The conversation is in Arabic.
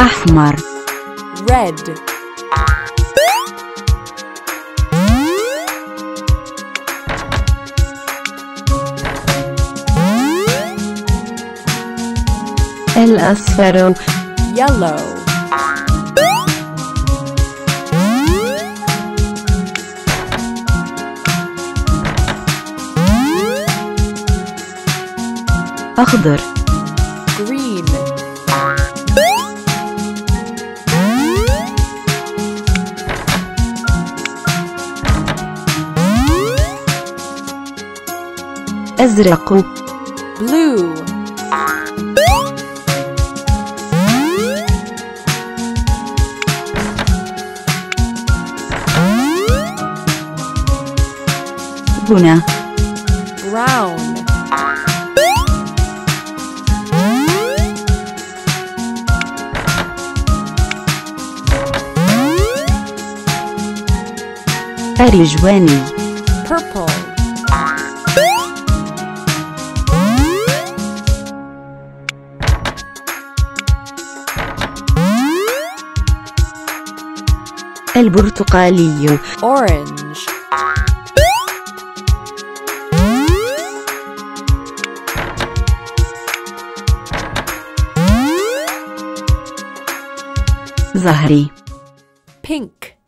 أحمر red الأصفر yellow أخضر green أزرق blue بنى brown أرجواني purple. البرتقالي. Orange. زهري. Pink.